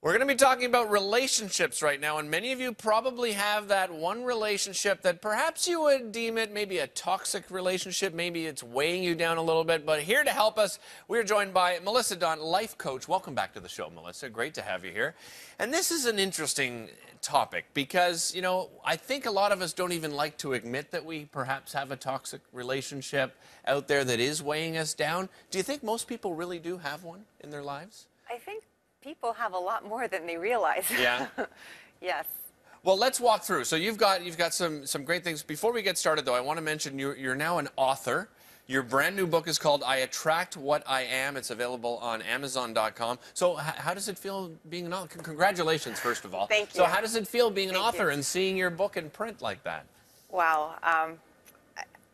We're going to be talking about relationships right now, and many of you probably have that one relationship that perhaps you would deem it maybe a toxic relationship, maybe it's weighing you down a little bit. But here to help us, we're joined by Melissa Dawn, life coach. Welcome back to the show, Melissa. Great to have you here. And this is an interesting topic because, you know, I think a lot of us don't even like to admit that we perhaps have a toxic relationship out there that is weighing us down. Do you think most people really do have one in their lives? I think people have a lot more than they realize. Yeah. yes. Well, let's walk through. So you've got you've got some some great things. Before we get started, though, I want to mention you're you're now an author. Your brand new book is called I Attract What I Am. It's available on Amazon.com. So, how does it feel being an author? Congratulations, first of all. Thank you. So, how does it feel being an Thank author you. and seeing your book in print like that? Wow. Um,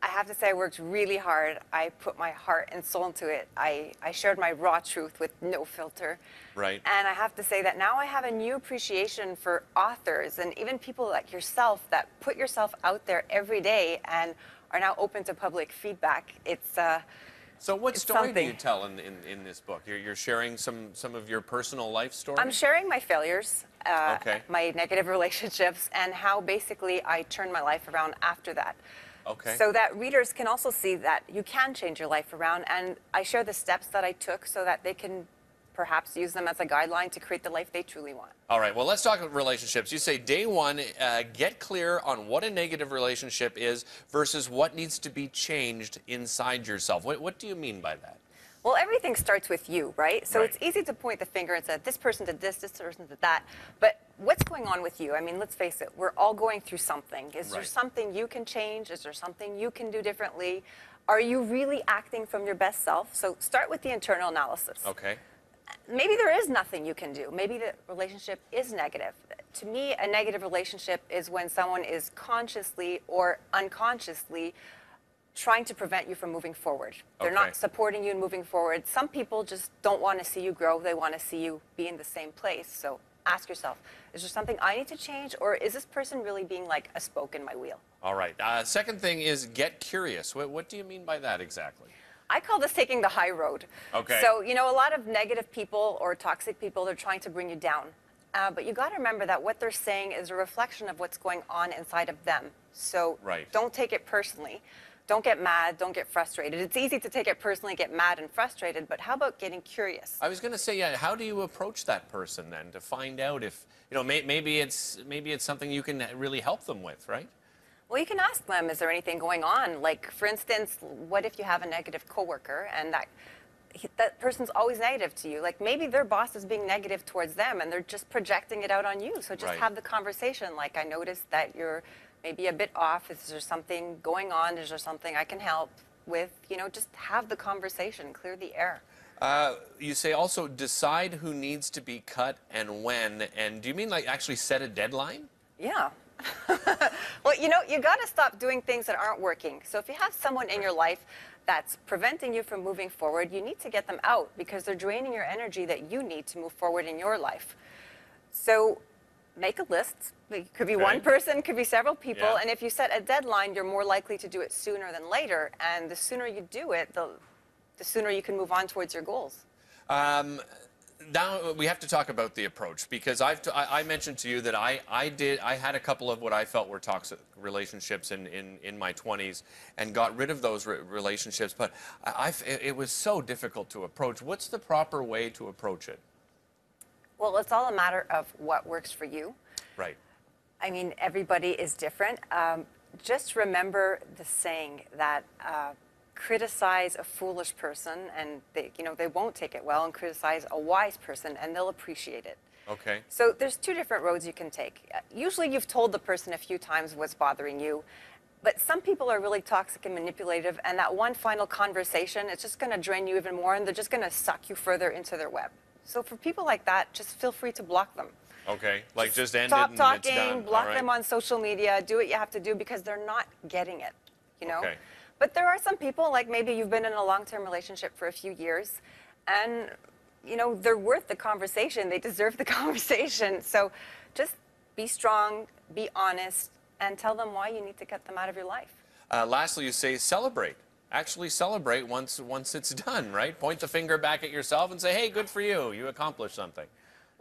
I- have to say, I worked really hard. I put my heart and soul into it. I, I shared my raw truth with no filter. Right. And I have to say that now I have a new appreciation for authors and even people like yourself that put yourself out there every day and are now open to public feedback. It's uh, So, what It's story do you tell in, in, in this book? You're, you're sharing some some of your personal life story. I'm sharing my failures, uh, Okay. my negative relationships, and how basically I turned my life around after that. Okay. So that readers can also see that you can change your life around, and I share the steps that I took so that they can perhaps use them as a guideline to create the life they truly want. All right, well, let's talk about relationships. You say day one, uh, get clear on what a negative relationship is versus what needs to be changed inside yourself. What, what do you mean by that? Well, everything starts with you, right? So Right. it's easy to point the finger and say, this person did this, this person did that. But what's going on with you? I mean, let's face it, we're all going through something. Is there something you can change? Is there something you can do differently? Are you really acting from your best self? So start with the internal analysis. Okay. Maybe there is nothing you can do. Maybe the relationship is negative. To me, a negative relationship is when someone is consciously or unconsciously trying to prevent you from moving forward. They're Okay. not supporting you in moving forward. Some people just don't want to see you grow. They want to see you be in the same place. So ask yourself, is there something I need to change or is this person really being like a spoke in my wheel? All right. Uh, second thing is get curious. What, what do you mean by that exactly? I call this taking the high road. Okay. So, you know, a lot of negative people or toxic people, they're trying to bring you down. Uh, but you got to remember that what they're saying is a reflection of what's going on inside of them. So Right. don't take it personally. Don't get mad. Don't get frustrated. It's easy to take it personally, get mad and frustrated, but how about getting curious? I was going to say, yeah. How do you approach that person then to find out if you know may, maybe it's maybe it's something you can really help them with, right? Well, you can ask them, is there anything going on? Like, for instance, what if you have a negative coworker and that that person's always negative to you? Like, maybe their boss is being negative towards them and they're just projecting it out on you. So just Right. have the conversation. Like, I noticed that you're maybe a bit off. Is there something going on? Is there something I can help with? You know, just have the conversation, clear the air. Uh, you say also decide who needs to be cut and when. And do you mean like actually set a deadline? Yeah. well, you know, you got to stop doing things that aren't working. So if you have someone in your life that's preventing you from moving forward, you need to get them out because they're draining your energy that you need to move forward in your life. So make a list. It could be one person, could be several people, Yeah. and if you set a deadline, you're more likely to do it sooner than later. And the sooner you do it, the the sooner you can move on towards your goals. Um, now we have to talk about the approach because I've t- I, I mentioned to you that I, I did I had a couple of what I felt were toxic relationships in, in, in my 20s and got rid of those re- relationships but I, I it was so difficult to approach what's the proper way to approach it Well, it's all a matter of what works for you. right I mean, everybody is different. Um, just remember the saying that uh, criticize a foolish person and they, you know, they won't take it well, and criticize a wise person and they'll appreciate it. okay So there's two different roads you can take. Uh, Usually you've told the person a few times what's bothering you, but some people are really toxic and manipulative, and that one final conversation, it's just going to drain you even more, and they're just going to suck you further into their web. So for people like that, just feel free to block them. okay like just end Stop it and talking, it's done block right. them on social media, do what you have to do because they're not getting it, you know? Okay. But there are some people, like maybe you've been in a long term relationship for a few years, and, you know, they're worth the conversation. They deserve the conversation. So just be strong, be honest, and tell them why you need to cut them out of your life. Uh, lastly, you say celebrate. Actually celebrate once once it's done, right? Point the finger back at yourself and say, "Hey, good for you. You accomplished something."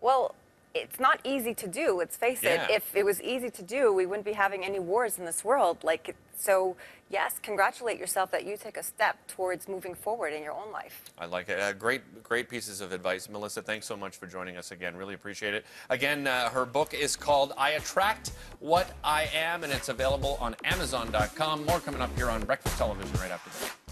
Well, it's not easy to do. Let's face Yeah. it. If it was easy to do, we wouldn't be having any wars in this world. Like, so yes, congratulate yourself that you took a step towards moving forward in your own life. I like it. Uh, great, great pieces of advice. Melissa, thanks so much for joining us again. Really appreciate it. Again, uh, her book is called I Attract What I Am, and it's available on Amazon.com. More coming up here on Breakfast Television right after this.